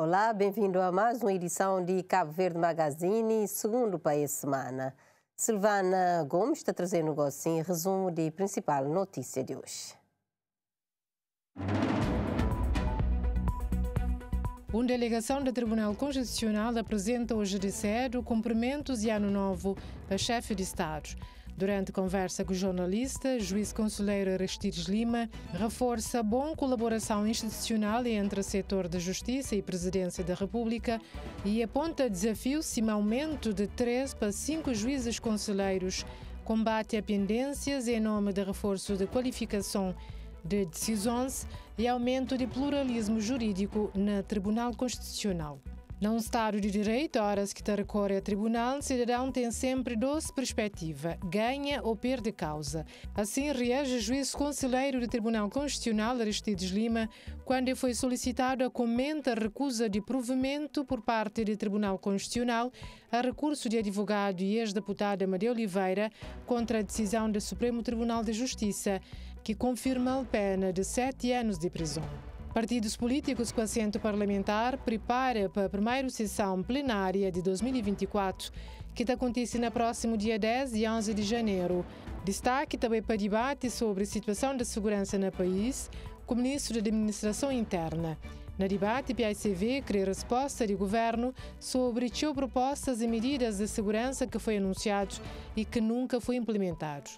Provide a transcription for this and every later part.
Olá, bem-vindo a mais uma edição de Cabo Verde Magazine, segundo esta semana. Silvana Gomes está trazendo um resumo de principal notícia de hoje. Uma delegação do Tribunal Constitucional apresenta hoje de cedo cumprimentos de Ano Novo para chefe de Estado. Durante conversa com o jornalista, juiz conselheiro Aristides Lima reforça a boa colaboração institucional entre o setor da Justiça e Presidência da República e aponta desafio sim aumento de três para cinco juízes conselheiros, combate a pendências em nome de reforço de qualificação de decisões e aumento de pluralismo jurídico na Tribunal Constitucional. Num Estado de Direito, horas que te recorre a tribunal, o cidadão tem sempre duas perspectivas: ganha ou perde causa. Assim reage o juiz conselheiro do Tribunal Constitucional, Aristides Lima, quando foi solicitado a comenta recusa de provimento por parte do Tribunal Constitucional a recurso de advogado e ex-deputada Maria Oliveira contra a decisão do Supremo Tribunal de Justiça que confirma a pena de sete anos de prisão. Partidos políticos com assento parlamentar prepara para a primeira sessão plenária de 2024, que está acontecendo no próximo dia 10 e 11 de janeiro. Destaque também para debate sobre a situação da segurança no país com o ministro da Administração Interna. Na debate, PICV quer resposta do governo sobre as propostas e medidas de segurança que foi anunciado e que nunca foi implementado.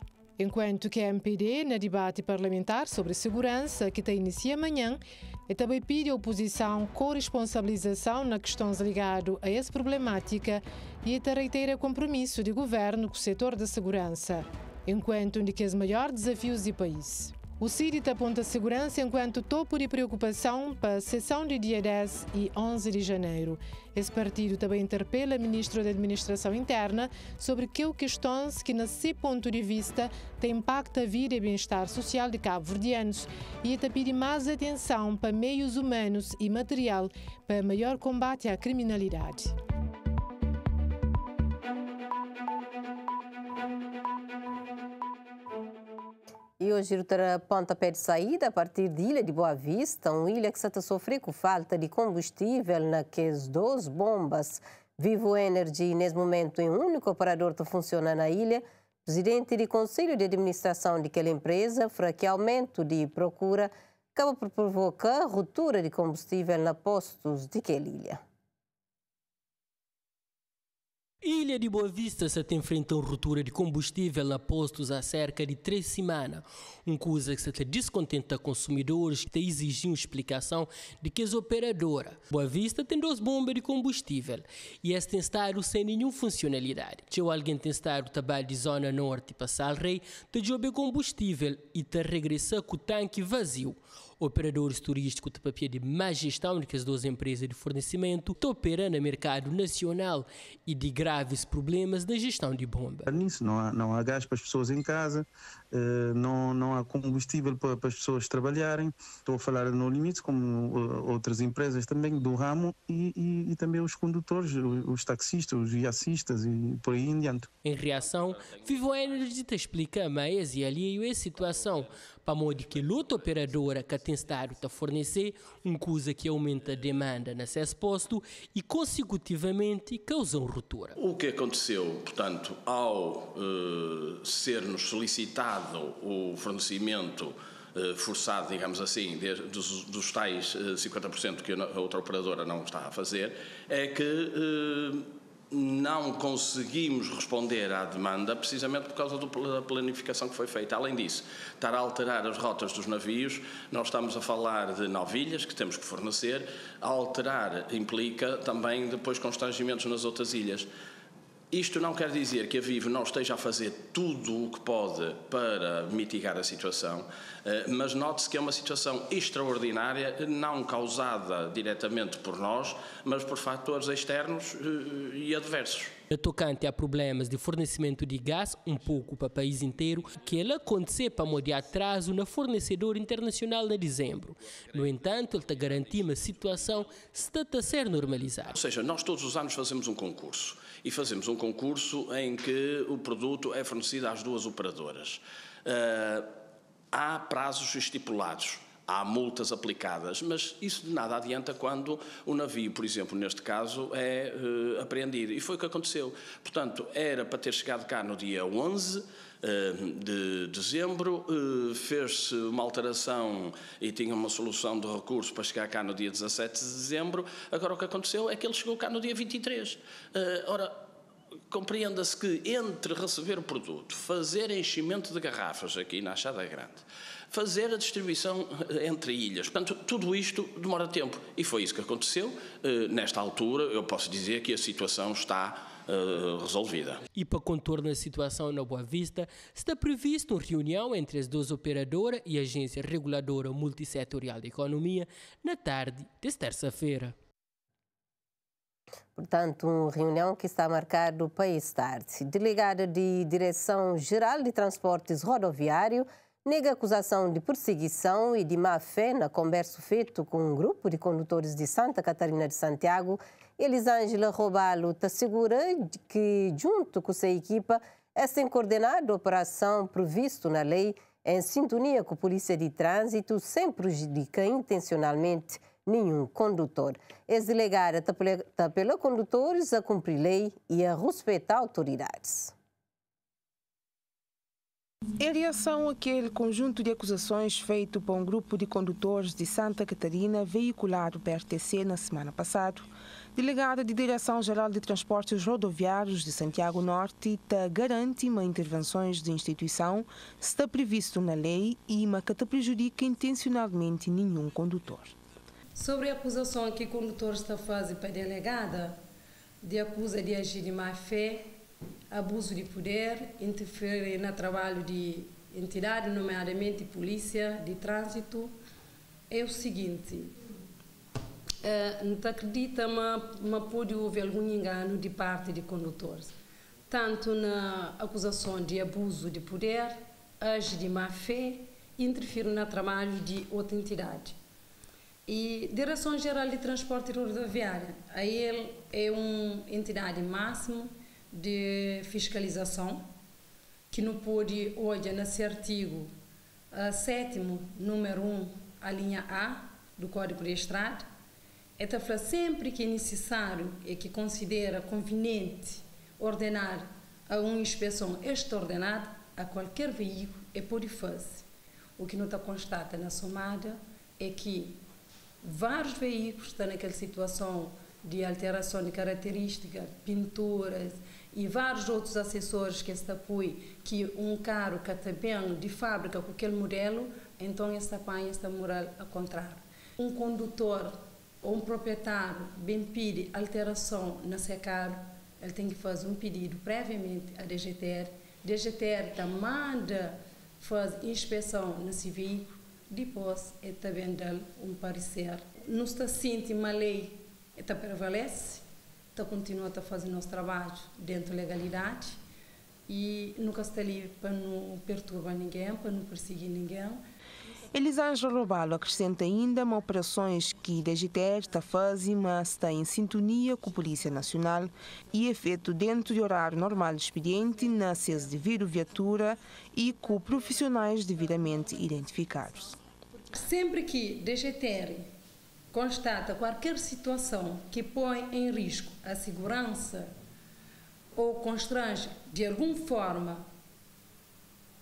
Enquanto que a MPD, na debate parlamentar sobre segurança, que tem início amanhã, e também pede à oposição corresponsabilização na questões ligadas a essa problemática e reitera compromisso de governo com o setor da segurança, enquanto um dos maiores desafios do país. O CIDIT aponta segurança enquanto topo de preocupação para a sessão de dia 10 e 11 de janeiro. Esse partido também interpela o ministro da Administração Interna sobre que questões que, nesse ponto de vista, têm impacto a vida e bem-estar social de cabo-verdianos e até mais atenção para meios humanos e material para maior combate à criminalidade. E hoje o pontapé de saída a partir de Ilha de Boa Vista, uma ilha que está a sofrer com falta de combustível naqueles duas bombas. Vivo Energy, nesse momento, é o único operador que funciona na ilha. Presidente do Conselho de Administração daquela empresa, que aumento de procura acaba por provocar ruptura de combustível na postos daquela ilha. Ilha de Boa Vista se enfrenta uma ruptura de combustível a postos há cerca de três semanas. Um coisa que se descontenta consumidores que exigindo explicação de que as operadoras. Boa Vista tem duas bombas de combustível e esta tem estado sem nenhuma funcionalidade. Se alguém tem estado trabalho de zona norte para Salrei, te joga combustível e te regressa com o tanque vazio operadores turísticos de papel de má gestão que as duas empresas de fornecimento estão operando no mercado nacional e de graves problemas na gestão de bomba. Nisso não há, não há gás para as pessoas em casa, não, não há combustível para, para, as pessoas trabalharem. Estou a falar no limite, como eh, outras empresas também do ramo e, e, e também os condutores, os taxistas, os viacistas e por aí em diante. Em reação, Vivo Energy te explica mais e alheio a situação, para modo que luta operadora que tem estado a fornecer um coisa que aumenta a demanda nesse posto e consecutivamente causa uma ruptura. O que aconteceu, portanto, ao uh, ser-nos solicitado forçado o fornecimento eh, forçado, digamos assim, dos, dos tais 50% eh, que a outra operadora não está a fazer, é que eh, não conseguimos responder à demanda precisamente por causa da planificação que foi feita. Além disso, estar a alterar as rotas dos navios, nós estamos a falar de novilhas que temos que fornecer, alterar implica também depois constrangimentos nas outras ilhas. Isto não quer dizer que a Vivo não esteja a fazer tudo o que pode para mitigar a situação, eh, mas note-se que é uma situação extraordinária, não causada diretamente por nós, mas por fatores externos eh, e adversos. No tocante a problemas de fornecimento de gás, um pouco para o país inteiro, que ele aconteceu para mudar atraso na fornecedor internacional de dezembro. No entanto, ele está garantindo a situação está a ser normalizada. Ou seja, nós todos os anos fazemos um concurso e fazemos um concurso em que o produto é fornecido às duas operadoras. Uh, há prazos estipulados. Há multas aplicadas, mas isso de nada adianta quando o navio, por exemplo, neste caso, é uh, apreendido. E foi o que aconteceu. Portanto, era para ter chegado cá no dia 11 eh, de dezembro, eh, fez-se uma alteração e tinha uma solução de recurso para chegar cá no dia 17 de dezembro. Agora o que aconteceu é que ele chegou cá no dia 23. Ora, compreenda-se que entre receber o produto, fazer enchimento de garrafas aqui na Achada Grande, fazer a distribuição eh, entre ilhas. Portanto, tudo isto demora tempo. E foi isso que aconteceu. Eh, nesta altura, eu posso dizer que a situação está Uh, resolvida. E para contornar a situação na Boa Vista, está previsto uma reunião entre as duas operadoras e a Agência Reguladora Multissetorial de Economia na tarde desta terça-feira. Portanto, uma reunião que está marcada para esta tarde. Delegada de Direção-Geral de Transportes Rodoviário nega acusação de perseguição e de má-fé na conversa feita com um grupo de condutores de Santa Catarina de Santiago. Elisângela Robalo assegura que, junto com sua equipa, essa coordenada operação prevista na lei em sintonia com a Polícia de Trânsito, sem prejudicar intencionalmente nenhum condutor. Ex-delegada está pela condutores a cumprir lei e a respeitar autoridades. Em reação àquele conjunto de acusações feito por um grupo de condutores de Santa Catarina veiculado pela RTC na semana passada, delegada de Direção-Geral de Transportes Rodoviários de Santiago Norte te garante uma intervenções de instituição está previsto na lei e uma que prejudica intencionalmente nenhum condutor. Sobre a acusação que o condutor está fazendo para a delegada, de acusa de agir de má fé abuso de poder, interferir no trabalho de entidade, nomeadamente polícia, de trânsito, é o seguinte, uh, não acredita, mas, mas pode haver algum engano de parte de condutores, tanto na acusação de abuso de poder, age de má fé, interfere no trabalho de outra entidade. E Direção Geral de Transporte Rodoviário, a ele é uma entidade máxima de fiscalização, que não pode hoje, nesse artigo uh, sétimo, número 1, a linha A do Código de Estrada, é sempre que é necessário e que considera conveniente ordenar a uma inspeção extraordinária a qualquer veículo e pode fazer. O que não está constata na somada é que vários veículos estão naquela situação de alteração de características, pinturas, e vários outros acessórios que está apoio que um carro que bem de fábrica com aquele modelo, então esta apanha esta moral ao contrário. Um condutor ou um proprietário bem pede alteração no seu carro, ele tem que fazer um pedido previamente à DGTR. A DGTR manda fazer inspeção nesse veículo, depois é também dar um parecer. Não está sentindo uma lei, está prevalece, está continuando a fazer nosso trabalho dentro da legalidade e nunca está ali para não perturbar ninguém, para não perseguir ninguém. Elisângela Robalo acrescenta ainda uma operações que a DGTR está fazendo, mas está em sintonia com a Polícia Nacional e é feito dentro do horário normal de expediente, na sede de viatura e com profissionais devidamente identificados. Sempre que DGTR constata qualquer situação que põe em risco a segurança ou constrange de alguma forma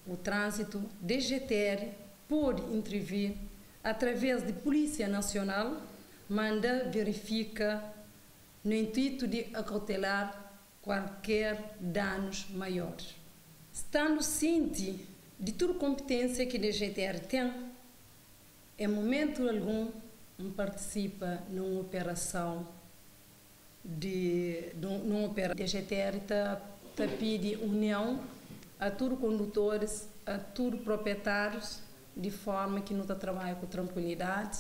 o trânsito, DGTR pode intervir através de Polícia Nacional, manda, verifica, no intuito de acautelar qualquer danos maiores. Estando ciente de toda competência que a DGTR tem, em momento algum participa numa operação de, numa operação de GTR está tá pede união a todos condutores, a todos proprietários, de forma que não trabalha com tranquilidade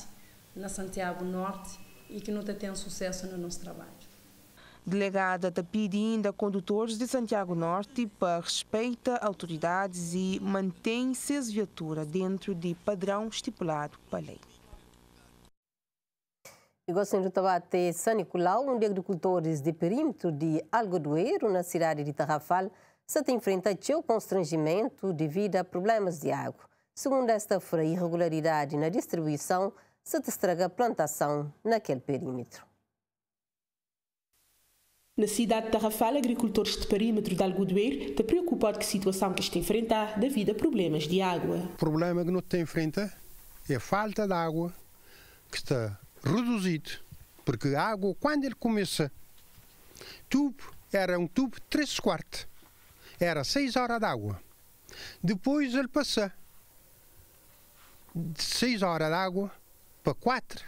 na Santiago Norte e que não está tendo sucesso no nosso trabalho. Delegada está pedindo a condutores de Santiago Norte para respeitar autoridades e mantém-se as viaturas dentro de padrão estipulado pela lei. Negócio em Tabate San Nicolau, onde agricultores de perímetro de Algodoeiro, na cidade de Tarrafal, se enfrentam ao constrangimento devido a problemas de água. Segundo esta feira, irregularidade na distribuição se estraga a plantação naquele perímetro. Na cidade de Tarrafal, agricultores de perímetro de Algodoeiro estão preocupados com a situação que está a enfrentar devido a problemas de água. O problema que não tem enfrenta é a falta de água que está reduzido. Porque a água, quando ele começa, tubo, era um tubo de 3 quartos. Era 6 horas de água. Depois ele passa de 6 horas de água para 4,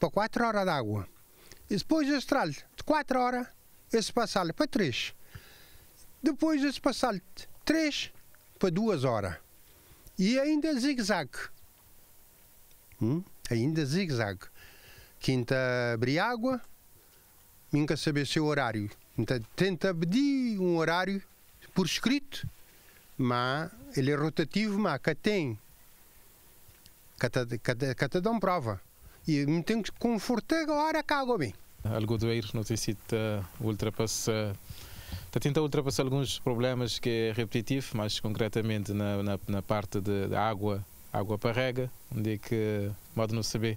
para 4 horas de água. E depois esse tralho de 4 horas, esse passar para 3. Depois esse passar 3 para 2 horas. E ainda zigue-zague. Hum? Ainda zigue-zague. Quinta abrir água, nunca saber seu horário. Então, tenta pedir um horário por escrito, mas ele é rotativo, mas que tem que te dão prova. E me tenho que confortar agora que água bem. Algodoeiro não tem sido ultrapassar está a tentar ultrapassar alguns problemas que é repetitivo, mas concretamente na, na, na parte de, água, água para rega, onde é que, modo não saber,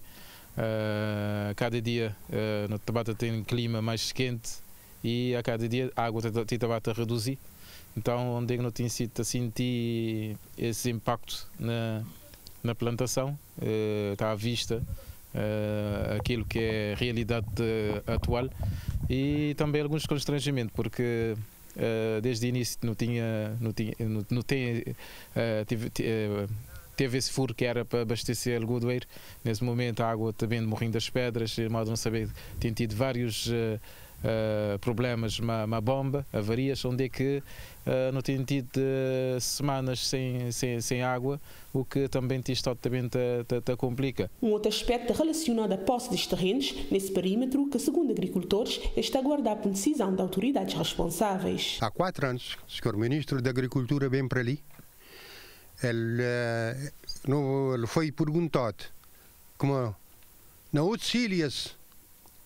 uh, cada dia uh, no Tabata tem um clima mais quente e a cada dia a água tem Tabata reduzir. Então, onde é que não tem sido a sentir esse impacto na, na plantação, uh, está à vista uh, aquilo que é a realidade atual e também alguns constrangimentos, porque uh, desde o início não tinha, não tinha, não, não tem, tive, teve esse furo que era para abastecer Algodoeiro. Nesse momento a água também morrendo das pedras, a não saber, tem tido vários uh, problemas, uma, uma, bomba, avarias, onde é que uh, não tem tido uh, semanas sem, sem, sem água, o que também isto também te, te, te, complica. Um outro aspecto relacionado à posse dos terrenos nesse perímetro, que segundo agricultores, está a guardar por decisão de autoridades responsáveis. Há quatro anos, o senhor Ministro da Agricultura vem para ali, ele, uh, ele foi perguntado como na outras ilhas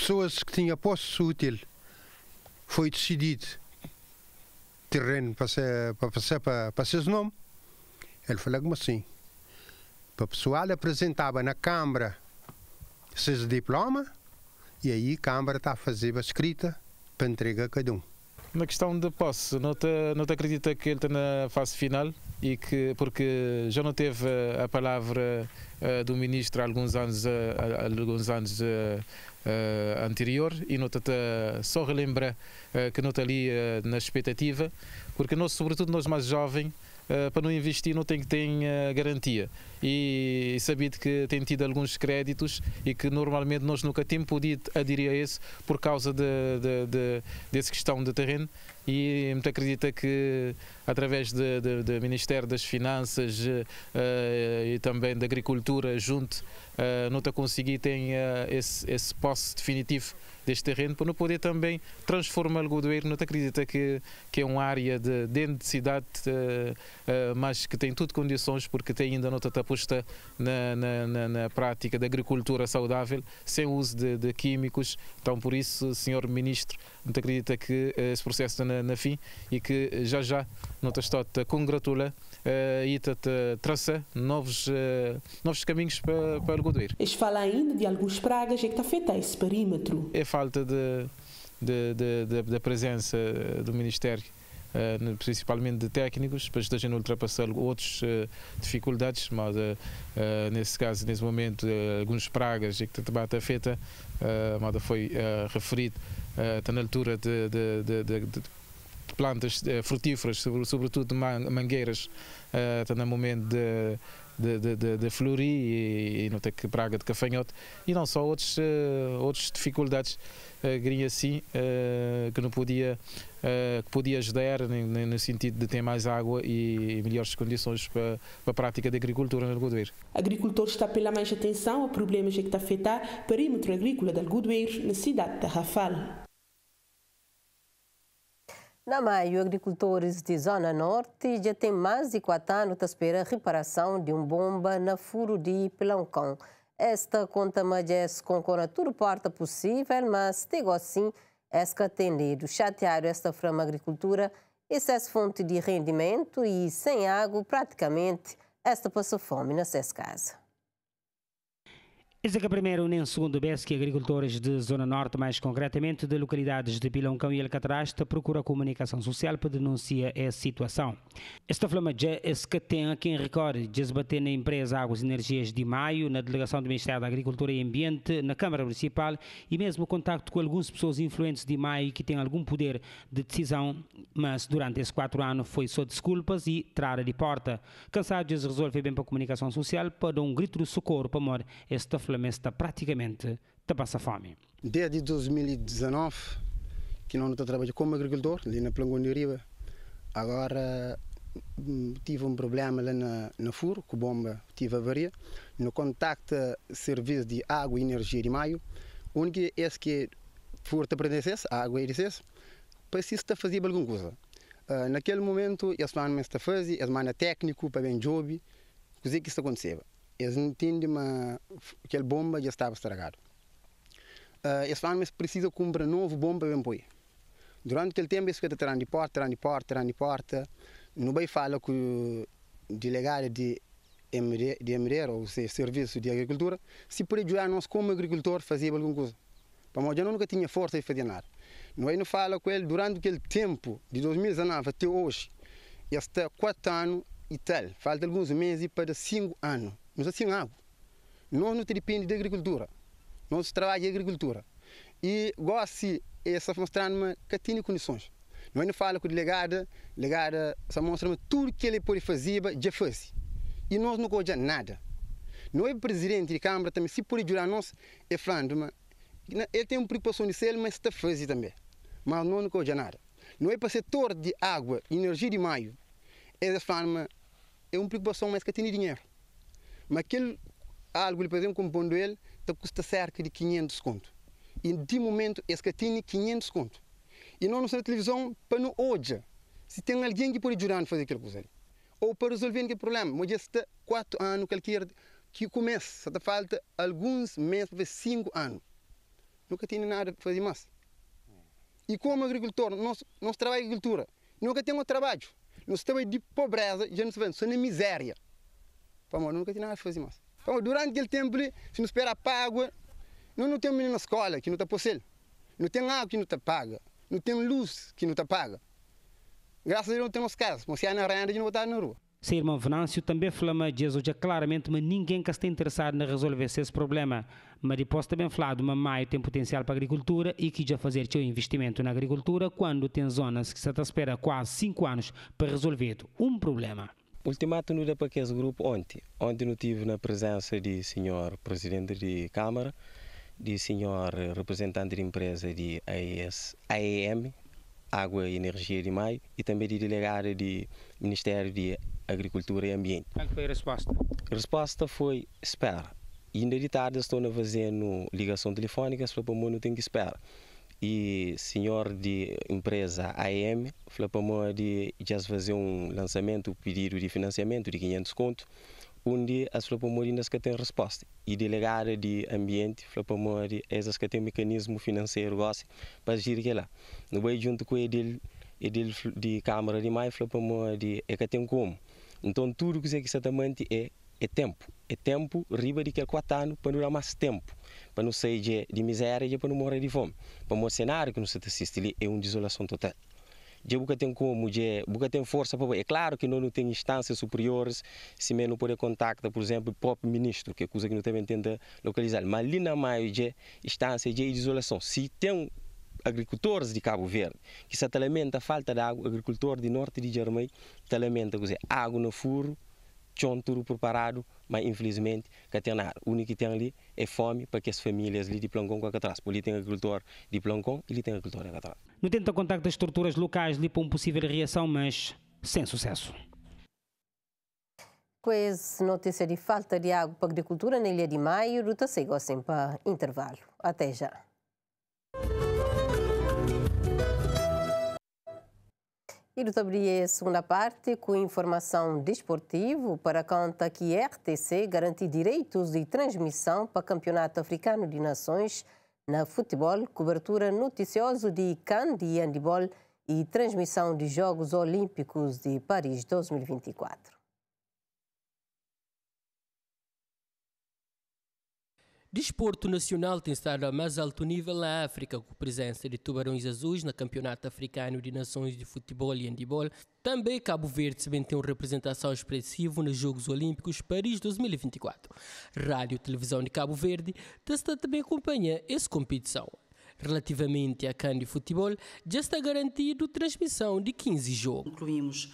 pessoas que tinham posse útil foi decidido terreno para, ser, para passar para, para seus nomes. Ele falou como assim. Para o pessoal apresentava na Câmara seus diplomas e aí a Câmara está a fazer a escrita para entregar a cada um. Na questão de posse, não te, não te acredita que ele está na fase final e que porque já não teve a palavra uh, do ministro há alguns anos, uh, alguns anos uh, anterior e não te só relembra que não está ali na expectativa, porque nós, sobretudo nós mais jovens, para não investir não tem que ter uh, garantia. E, e sabido que tem tido alguns créditos e que normalmente nós nunca temos podido aderir a esse por causa de, de, de, dessa questão de terreno e me acredita que através do Ministério das Finanças uh, e também da Agricultura junto uh, não está conseguir ter uh, esse, esse posse definitivo deste terreno para não poder também transformar o Godoeiro. Não acredita que, que é uma área de, dentro de cidade, uh, uh, mas que tem tudo condições, porque tem ainda não está na, na, na, na, prática da agricultura saudável, sem uso de, de, químicos. Então, por isso, senhor Ministro, não acredita que uh, esse processo está na, na, fim e que já já não está a congratular e te traça novos, uh, novos caminhos para, para o Godoeiro. Eles falam ainda de alguns pragas que está afetar esse perímetro. É falta de, de, de, de, presença do Ministério. Uh, principalmente de técnicos, da gente ultrapassar outras uh, dificuldades, mas uh, nesse caso, nesse momento, alguns pragas que também está feita, uh, foi referido, está na altura de, de, de, de plantas frutíferas, sobretudo mangueiras, está no momento de de, de, de, de florir e, e, não ter que praga de cafanhote e não só outros, uh, outras dificuldades uh, assim que não podia que podia ajudar no sentido de ter mais água e melhores condições para, para a prática da agricultura no Algodoeiro. Agricultores está pela mais atenção a problemas que está afetar o perímetro agrícola de Algodoeiro na cidade de Rafal. Na maio, agricultores de Zona Norte já têm mais de quatro anos a esperar a reparação de uma bomba na furo de Pelancão. Esta conta com tudo porta possível, mas tego assim, é atendido. Chateado esta frama agricultura, é fonte de rendimento e sem água praticamente esta passa fome na casa. Esse é, é o primeiro nem segundo vez que agricultores de Zona Norte, mais concretamente de localidades de Pilãocão e Alcatraste, procura comunicação social para denunciar essa situação. Esta flama já é que tem quem recorre de esbater na empresa Águas e Energias de Maio, na delegação do Ministério da Agricultura e Ambiente, na Câmara Municipal e mesmo contacto com algumas pessoas influentes de Maio que têm algum poder de decisão, mas durante esses quatro anos foi só desculpas e trara de porta. Cansados de resolver bem para a comunicação social para um grito de socorro para morrer esta flama Flamengo está praticamente a passar fome. Desde 2019 que não estou trabalhando como agricultor ali na Plangoni Riba. Agora hum, tive um problema lá na, na Furo, com bomba tive avaria. No contacto serviço de água e energia de maio, único é que Furo te aprendesse, água e energia, precisa fazer alguma coisa. Uh, naquele momento, eles não está fazer, eles não técnico para bem job, coisa que isso aconteceu eles entendem que aquela bomba já estava estragada. Uh, eles falam que precisa comprar novo bomba para pôr. Durante aquele tempo, eles ficam de porta, tirando de porta, tirando de porta. Não vai falar com o delegado de MD, de MDR, ou seja, Serviço de Agricultura, se pode ajudar nós como agricultor fazer alguma coisa. Para nós, eu nunca tinha força de fazer nada. Nós não fala com ele durante aquele tempo, de 2019 até hoje, está quatro anos e tal, falta alguns meses para cinco anos. Nós assim água. Nós não dependemos de agricultura. Nós trabalhamos em agricultura. E gosto essa mostrando que tem condições. Nós não fala com o delegado, delegado só mostra tudo que ele pode fazer, já faz. E nós não gostamos nada. Nós, presidente de Câmara, também, se pode ajudar nós, é falando, ele tem uma preocupação de ser, mas está fazendo também. Mas nós não gostamos nada. Não é para setor de água, energia de maio, é falando, é uma preocupação, mas que tem dinheiro. Mas aquele algo, por exemplo, compondo ele, está custa cerca de 500 conto. E de momento, esse que tem 500 conto. E não na televisão, para não hoje, se tem alguém que pode ajudar a fazer aquilo coisa Ou para resolver aquele problema. Mas já está 4 anos, qualquer que começa, só falta alguns meses para cinco anos. Nunca tem nada para fazer mais. E como agricultor, nós, nós trabalhamos em agricultura, nunca temos trabalho. Nós estamos de pobreza, já não sabemos, só na miséria. Vamos, nunca tinha nada a fazer mais. Vamos, durante aquele tempo, se não espera água, nós não temos menino na escola que não está possível. Não tem água que não está paga. Não tem luz que não está paga. Graças a Deus não temos casa. Mas se há na renda, não está na rua. Seu irmão Venâncio também falou de Jesus claramente, mas ninguém que está interessado em resolver esse problema. Mas depois também falar de uma maio tem potencial para a agricultura e que já fazer seu investimento na agricultura quando tem zonas que se espera quase 5 anos para resolver um problema. Ultimato no para esse grupo ontem. Ontem não tive na presença de senhor presidente de Câmara, de senhor representante de empresa de AES, AEM, Água e Energia de Maio, e também de delegado do Ministério de Agricultura e Ambiente. Qual foi a resposta? A resposta foi espera. E ainda de tarde estou fazendo ligação telefônica, para o mundo tem que esperar e senhor de empresa AEM falou para mim de já fazer um lançamento, pedido de financiamento de 500 conto, onde as ainda que tem resposta. E delegado de ambiente falou para mim de essas que tem mecanismo financeiro gosta para agir que lá. No meio junto com ele ele de câmara de maio falou para mim de é que tem como. Então tudo que você exatamente é é tempo. É tempo, riba de que quatro anos, para durar mais tempo. Para não sair de, de miséria e para não morrer de fome. Para o cenário que não se assiste ali é uma desolação total. Já nunca tem como, já nunca tem força para É claro que não temos instâncias superiores, se não pode contactar, por exemplo, o próprio ministro, que é coisa que não também tenta localizar. Mas ali na maio, já instância de desolação. Se tem agricultores de Cabo Verde, que se alimenta a falta de água, agricultor de norte de Jarmei, se alimenta, água no furo, tinham tudo preparado, mas infelizmente que tem nada. O único que tem ali é fome para que as famílias ali de Plancon com atrás. Por ali tem agricultor de Plancon e ali tem agricultor de atrás. No tenta contacto das estruturas locais ali para uma possível reação, mas sem sucesso. Com essa notícia de falta de água para a agricultura na Ilha de Maio, Ruta assim para intervalo. Até já. Do abrir a segunda parte com informação desportiva para conta que a RTC garante direitos de transmissão para Campeonato Africano de Nações na futebol, cobertura noticioso de CAN de handball e transmissão de Jogos Olímpicos de Paris 2024. Desporto nacional tem estado a mais alto nível na África, com presença de tubarões azuis no Campeonato Africano de Nações de Futebol e Handebol. Também Cabo Verde também tem uma representação expressiva nos Jogos Olímpicos Paris 2024. Rádio e Televisão de Cabo Verde testa também acompanha essa competição. Relativamente à CAN de futebol, já está garantido transmissão de 15 jogos. Incluímos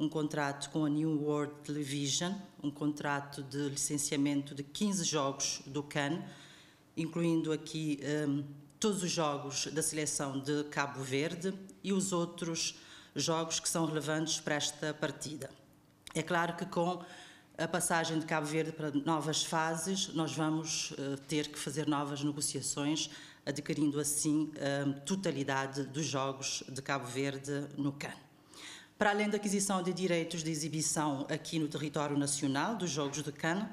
um contrato com a New World Television, um contrato de licenciamento de 15 jogos do CAN, incluindo aqui um, todos os jogos da seleção de Cabo Verde e os outros jogos que são relevantes para esta partida. É claro que com a passagem de Cabo Verde para novas fases, nós vamos uh, ter que fazer novas negociações, adquirindo assim a uh, totalidade dos jogos de Cabo Verde no CAN. Para além da aquisição de direitos de exibição aqui no território nacional dos Jogos de Cannes,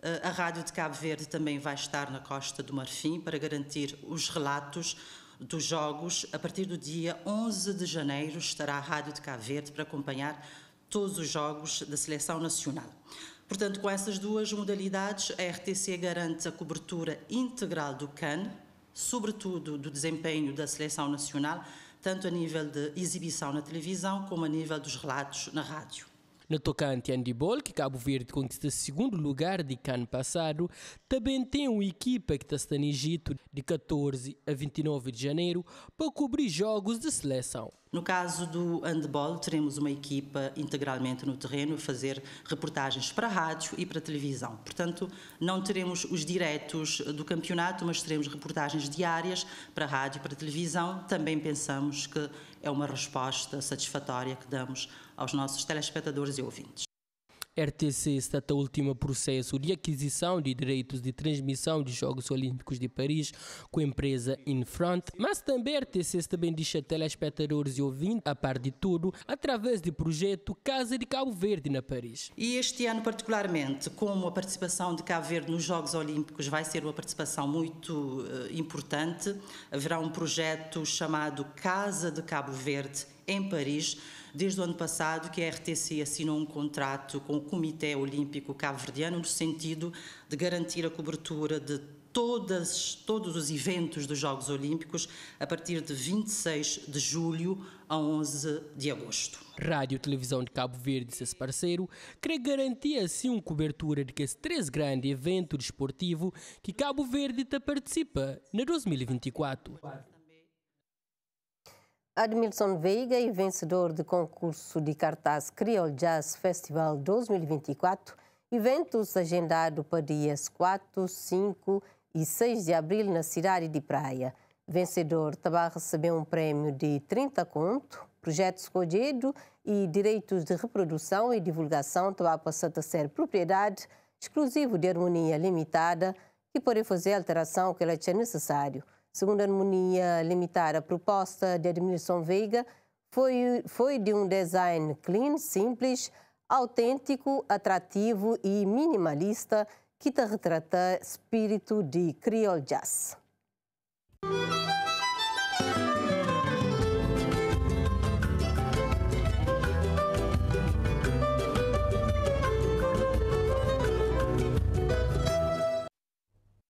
eh, a Rádio de Cabo Verde também vai estar na Costa do Marfim para garantir os relatos dos Jogos. A partir do dia 11 de janeiro estará a Rádio de Cabo Verde para acompanhar todos os Jogos da Seleção Nacional. Portanto, com essas duas modalidades, a RTC garante a cobertura integral do CAN, sobretudo do desempenho da Seleção Nacional, tanto a nível de exibição na televisão como a nível dos relatos na rádio. No tocante a handball, que Cabo Verde conquista segundo lugar de ano passado, também tem uma equipa que está no Egito de 14 a 29 de janeiro para cobrir jogos de seleção. No caso do handball, teremos uma equipa integralmente no terreno a fazer reportagens para rádio e para televisão. Portanto, não teremos os diretos do campeonato, mas teremos reportagens diárias para rádio e para televisão. Também pensamos que é uma resposta satisfatória que damos aos nossos telespectadores e ouvintes. RTC está último processo de aquisição de direitos de transmissão dos Jogos Olímpicos de Paris com a empresa Infront, mas também a RTC também deixa telespectadores e ouvintes, a par de tudo, através do projeto Casa de Cabo Verde na Paris. E este ano particularmente, como a participação de Cabo Verde nos Jogos Olímpicos vai ser uma participação muito uh, importante, haverá um projeto chamado Casa de Cabo Verde em Paris, desde o ano passado que a RTC assinou um contrato com o Comitê Olímpico Cabo-Verdiano no sentido de garantir a cobertura de todas, todos os eventos dos Jogos Olímpicos a partir de 26 de julho a 11 de agosto. Rádio e Televisão de Cabo Verde, esse parceiro, quer garantir assim uma cobertura de que esse três grandes eventos desportivos que Cabo Verde participa na 2024. Admilson Veiga e vencedor do concurso de cartaz Creole Jazz Festival 2024, eventos agendado para dias 4, 5 e 6 de abril na cidade de Praia. Vencedor também recebeu um prêmio de 30 conto, projeto escolhido e direitos de reprodução e divulgação também passam a ser propriedade exclusivo de harmonia limitada que pode fazer alteração que é necessário. Segundo a harmonia limitada, a proposta de Admilson Veiga foi, foi de um design clean, simples, autêntico, atrativo e minimalista que te retrata espírito de Creole Jazz.